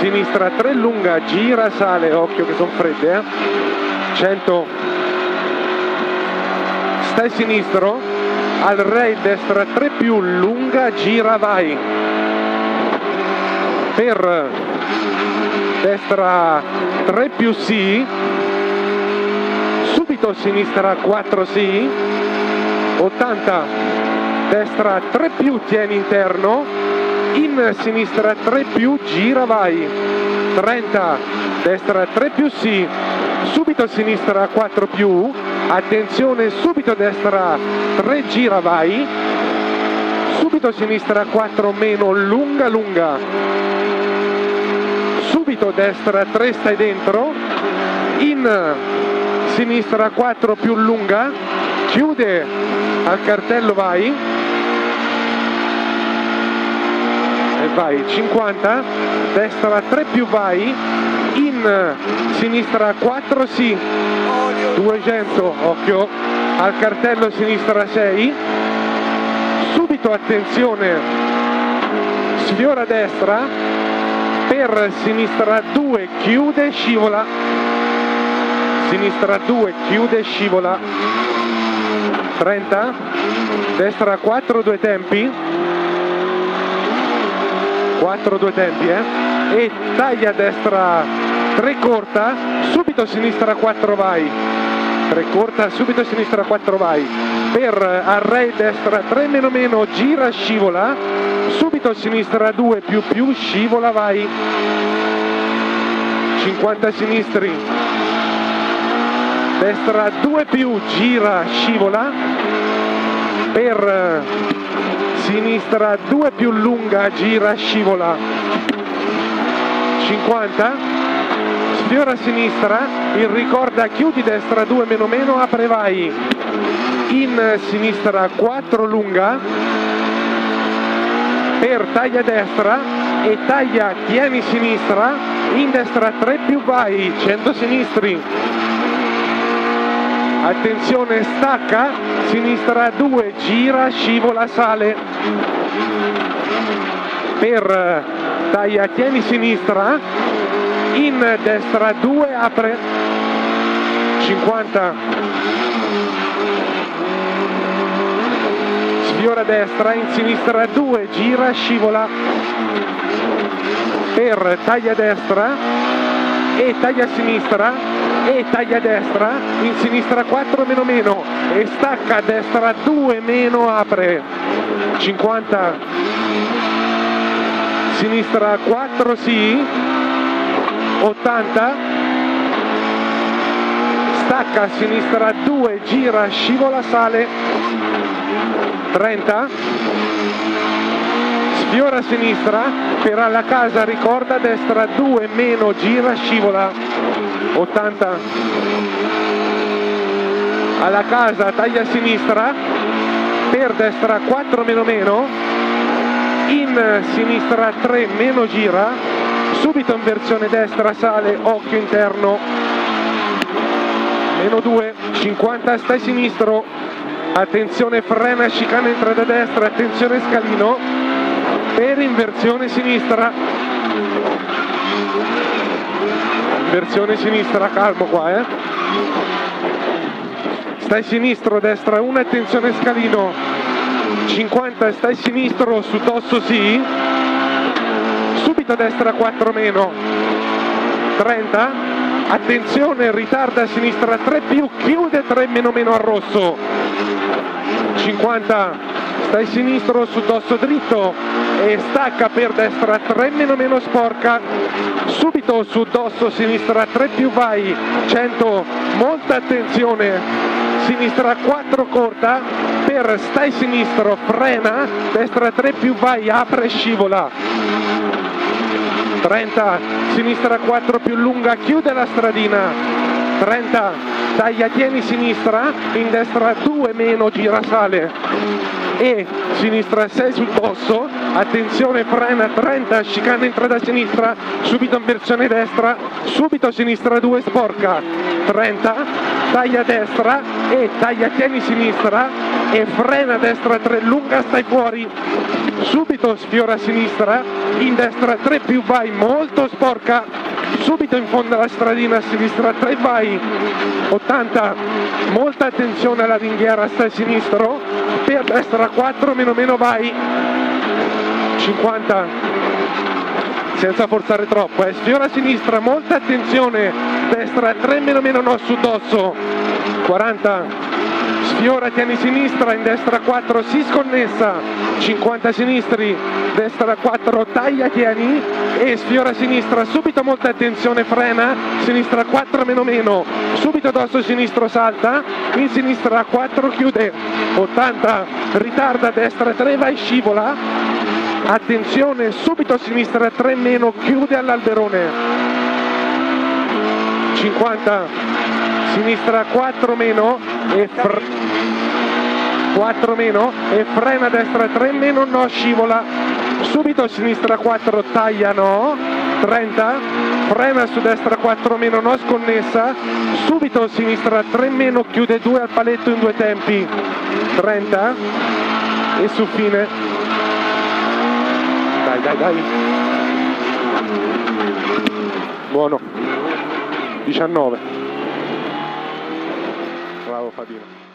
50 sinistra 3 lunga gira sale occhio che sono fredde eh? 100 stai sinistro. Al rail destra 3 più lunga gira vai. Per destra 3 più sì subito sinistra 4 sì 80 destra 3 più tieni interno in sinistra 3 più gira vai. 30 destra 3 più sì. Subito sinistra 4 più. Attenzione subito destra 3 gira vai. Subito sinistra 4 meno lunga lunga. Subito destra 3 stai dentro. In sinistra 4 più lunga. Chiude al cartello vai e vai 50 destra 3 più vai in sinistra 4 sì. 200 occhio al cartello sinistra 6 subito attenzione sfiora destra per sinistra 2 chiude scivola. Sinistra 2 chiude scivola. 30 destra 4 due tempi 4 due tempi eh? e taglia destra 3 corta subito sinistra 4 vai. 3 corta subito sinistra 4 vai. Per array destra 3 meno meno gira scivola. Subito sinistra 2 più più scivola vai. 50 sinistri. Destra 2 più gira scivola. Per sinistra 2 più lunga gira scivola. 50 sfiora sinistra il ricorda chiudi destra 2 meno meno apre vai. In sinistra 4 lunga. Per taglia destra e taglia tieni sinistra. In destra 3 più vai 100 sinistri. Attenzione stacca. Sinistra 2 gira scivola sale per taglia tieni sinistra. In destra 2 apre 50 sfiora destra in sinistra 2 gira scivola. Per taglia destra. E taglia sinistra. E taglia destra. In sinistra 4 meno meno e stacca a destra 2 meno apre. 50 sinistra 4 sì. 80 stacca a sinistra 2 gira scivola sale. 30 sfiora a sinistra per alla casa ricorda destra 2 meno gira scivola. 80 alla casa taglia a sinistra. Per destra 4 meno meno. In sinistra 3 meno gira. Subito in versione destra sale occhio interno. Meno 2 50 stai sinistro. Attenzione frena chicane entra da destra. Attenzione scalino. Per inversione sinistra. Inversione sinistra calmo qua eh stai sinistro destra 1 attenzione scalino. 50 stai sinistro su tosso sì. Subito destra 4 meno. 30 attenzione ritarda a sinistra 3 più chiude 3 meno meno al rosso. 50 stai sinistro su dosso dritto. E stacca per destra 3 meno meno sporca. Subito su dosso sinistra 3 più vai. 100 molta attenzione sinistra 4 corta per stai sinistro frena destra 3 più vai apre scivola. 30 sinistra 4 più lunga chiude la stradina. 30 taglia tieni sinistra in destra 2 meno gira sale. E sinistra 6 sul dosso attenzione frena 30 chicane entra da sinistra subito in versione destra subito sinistra 2 sporca. 30 taglia destra e taglia tieni sinistra e frena destra 3, lunga stai fuori, subito sfiora sinistra, in destra 3 più vai, molto sporca, subito in fondo alla stradina a sinistra 3 vai, 80, molta attenzione alla ringhiera stai sinistro, per destra 4 meno meno vai, 50, senza forzare troppo, eh. sfiora sinistra, molta attenzione, destra 3 meno meno no su dosso, 40, sfiora, tieni sinistra, in destra 4, si sconnessa, 50 sinistri, destra 4, taglia, tieni. E sfiora sinistra, subito molta attenzione, frena, sinistra 4 meno meno, subito dosso sinistro salta, in sinistra 4 chiude, 80, ritarda, destra 3 vai scivola, attenzione subito sinistra 3 meno chiude all'alberone 50 sinistra 4 meno e 4 meno e frena destra 3 meno no scivola. Subito sinistra 4 taglia no. 30 frena su destra 4 meno no sconnessa. Subito sinistra 3 meno chiude 2 al paletto in due tempi. 30 e su fine. Dai, dai, dai. Buono. 19. Bravo Fabino.